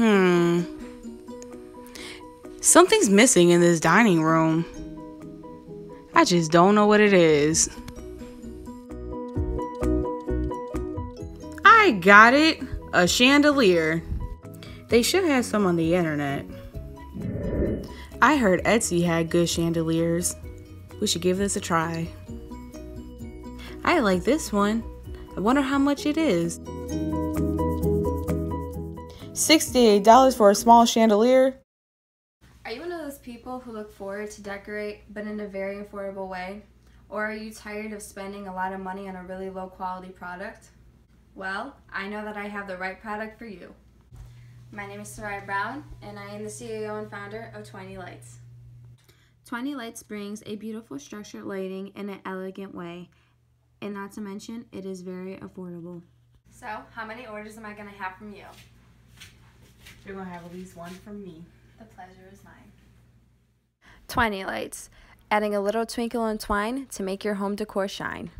Hmm. Something's missing in this dining room. I just don't know what it is. I got it! A chandelier. They should have some on the internet. I heard Etsy had good chandeliers. We should give this a try. I like this one. I wonder how much it is. $68 for a small chandelier? Are you one of those people who look forward to decorate but in a very affordable way? Or are you tired of spending a lot of money on a really low quality product? Well, I know that I have the right product for you. My name is Sarai Brown, and I am the CEO and founder of Twiney Lights. Twiney Lights brings a beautiful structured lighting in an elegant way, and not to mention, it is very affordable. So, how many orders am I going to have from you? You're gonna have at least one from me. The pleasure is mine. Twiney Lights, adding a little twinkle and twine to make your home decor shine.